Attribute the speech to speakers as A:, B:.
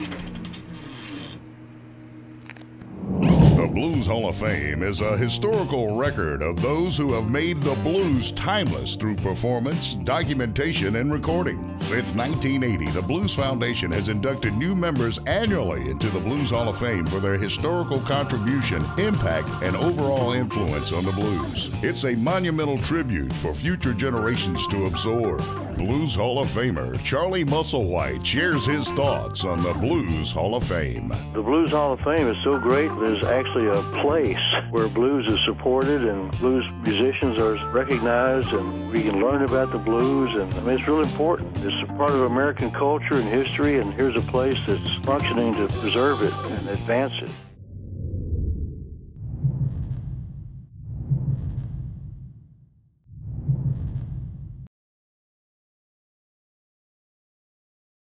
A: The Blues Hall of Fame is a historical record of those who have made the blues timeless through performance, documentation, and recording. Since 1980, the Blues Foundation has inducted new members annually into the Blues Hall of Fame for their historical contribution, impact, and overall influence on the blues. It's a monumental tribute for future generations to absorb. Blues Hall of Famer Charlie Musselwhite shares his thoughts on the Blues Hall of Fame.
B: The Blues Hall of Fame is so great. There's actually a place where blues is supported and blues musicians are recognized and we can learn about the blues and I mean, it's really important. It's a part of American culture and history and here's a place that's functioning to preserve it and advance it.